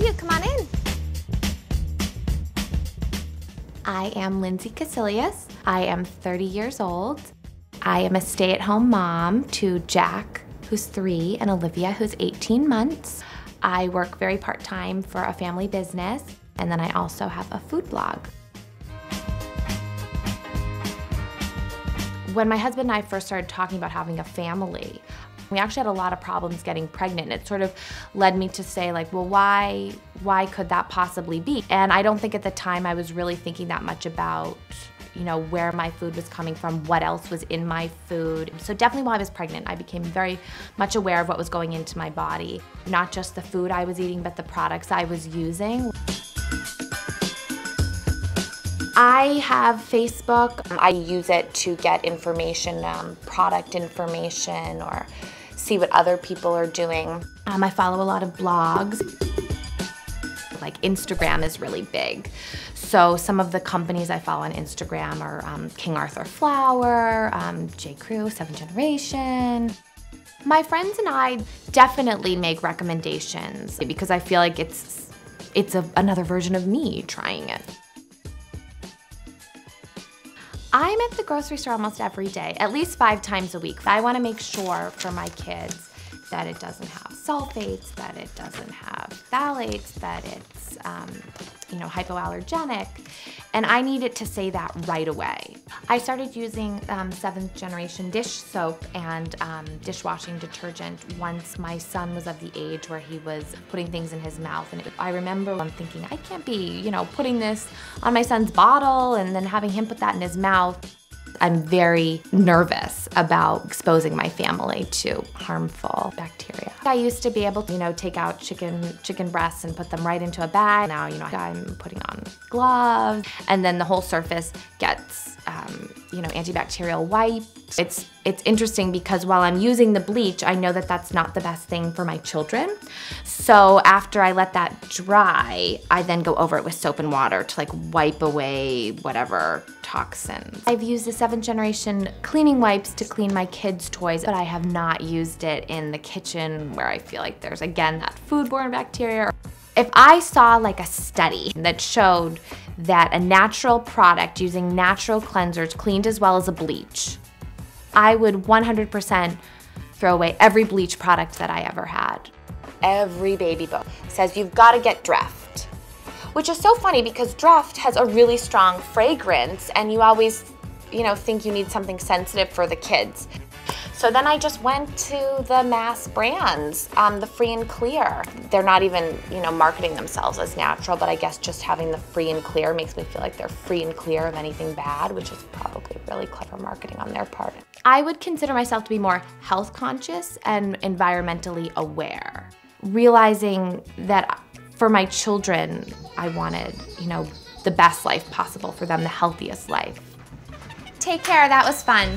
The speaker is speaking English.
you. Come on in. I am Lindsay Casilius. I am 30 years old. I am a stay at home mom to Jack, who's three, and Olivia, who's 18 months. I work very part time for a family business, and then I also have a food blog. When my husband and I first started talking about having a family, we actually had a lot of problems getting pregnant. and It sort of led me to say like, well, why, why could that possibly be? And I don't think at the time I was really thinking that much about you know, where my food was coming from, what else was in my food. So definitely while I was pregnant, I became very much aware of what was going into my body. Not just the food I was eating, but the products I was using. I have Facebook. I use it to get information, um, product information, or see what other people are doing. Um, I follow a lot of blogs. Like Instagram is really big. So some of the companies I follow on Instagram are um, King Arthur Flour, um, J. Crew, Seven Generation. My friends and I definitely make recommendations because I feel like it's it's a, another version of me trying it. I'm at the grocery store almost every day, at least five times a week. I wanna make sure for my kids that it doesn't have sulfates, that it doesn't have phthalates, that it's um, you know, hypoallergenic, and I needed to say that right away. I started using um, seventh generation dish soap and um, dishwashing detergent once my son was of the age where he was putting things in his mouth. And I remember I'm thinking, I can't be, you know, putting this on my son's bottle and then having him put that in his mouth. I'm very nervous about exposing my family to harmful bacteria. I used to be able to, you know, take out chicken chicken breasts and put them right into a bag. Now, you know, I'm putting on gloves and then the whole surface gets, um, you know, antibacterial wipe. It's it's interesting because while I'm using the bleach, I know that that's not the best thing for my children. So after I let that dry, I then go over it with soap and water to like wipe away whatever toxins. I've used the seventh generation cleaning wipes to clean my kids' toys, but I have not used it in the kitchen where I feel like there's again that foodborne bacteria. If I saw like a study that showed that a natural product using natural cleansers cleaned as well as a bleach I would 100% throw away every bleach product that I ever had. Every baby book says you've got to get Dreft, which is so funny because Dreft has a really strong fragrance and you always, you know, think you need something sensitive for the kids. So then I just went to the mass brands, um, the free and clear. They're not even, you know, marketing themselves as natural, but I guess just having the free and clear makes me feel like they're free and clear of anything bad, which is probably really clever marketing on their part. I would consider myself to be more health conscious and environmentally aware, realizing that for my children, I wanted, you know, the best life possible for them, the healthiest life. Take care, that was fun.